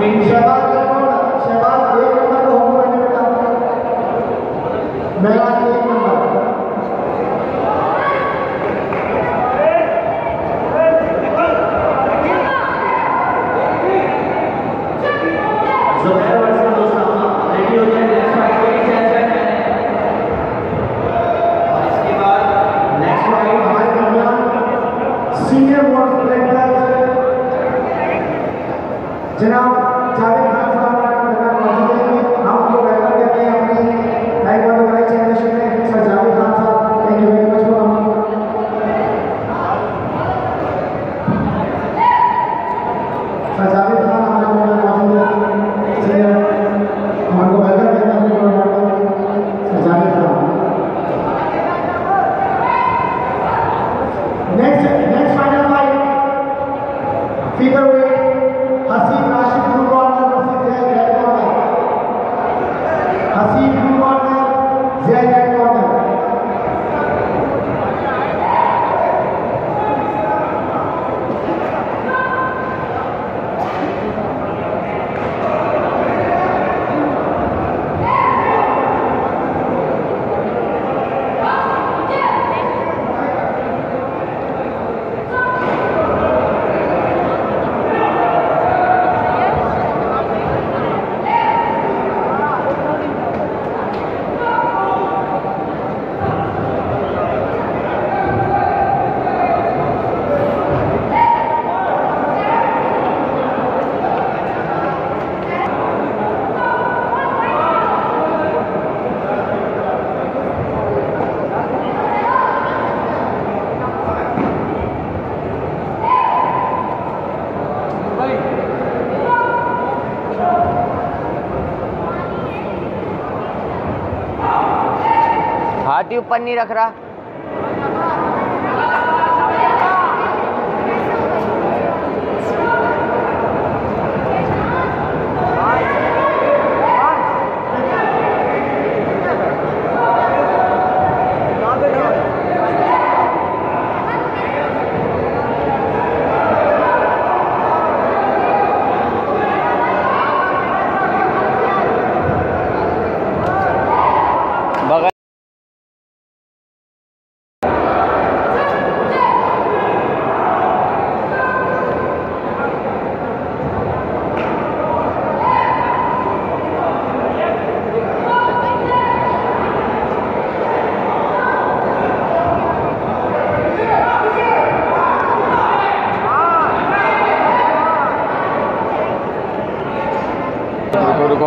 Fan Shahbaz number Shahbaz ایک number کو ہم نے بتا دیا مہراج ایک نمبر زبیر ورسہ হাসিবুল اوپر نہیں رکھ رہا۔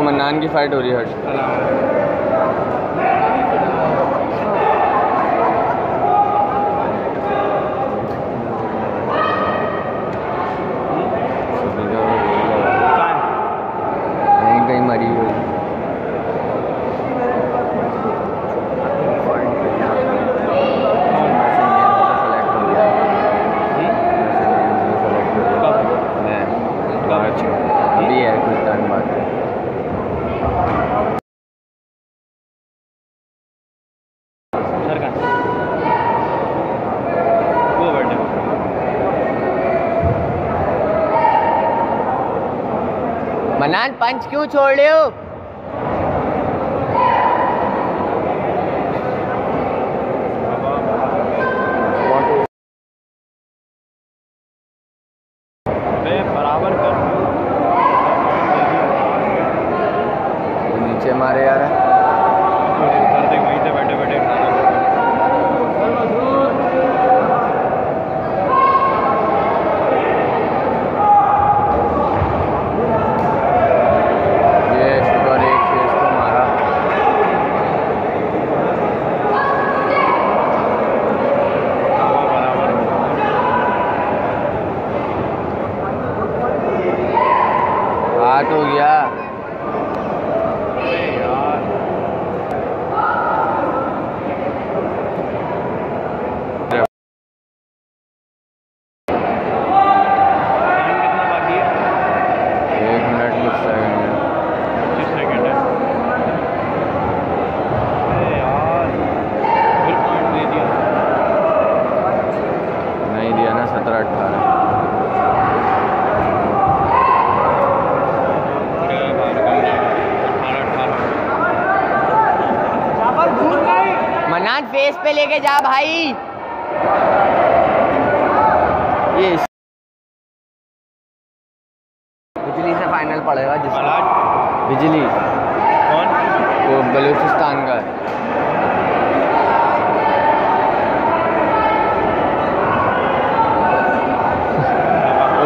منان کی فائٹ ہو رہی ہے ہٹ منان پنچ کیوں چھوڑ لے ہو برابر نیچے مارے یار پہ لے کے جا بھائی۔ یہ بجلی سے فائنل پڑے گا جس بجلی۔ کون؟ وہ بلوچستان کا ہے۔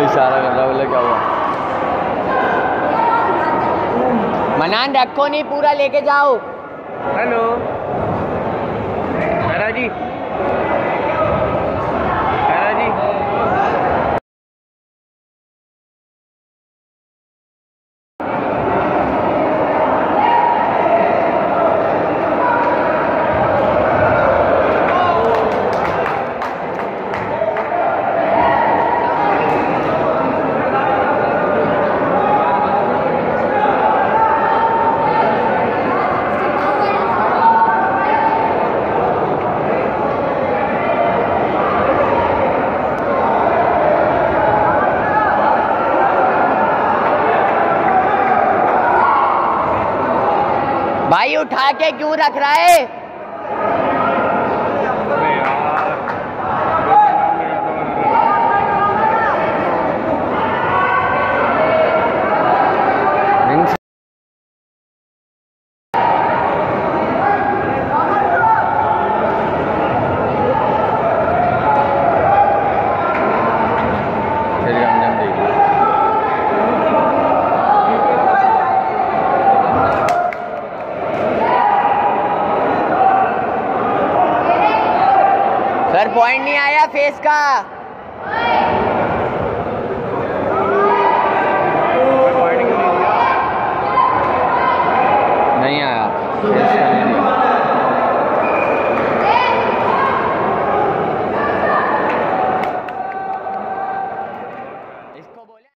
اشارہ کر رہا بولے کیا ہوا؟ منان رکھو نہیں پورا لے کے جاؤ۔ ہیلو اٹھا کے کیوں رکھ رہا ہے؟ پوائنٹ نہیں آیا فیس کا۔